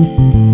Música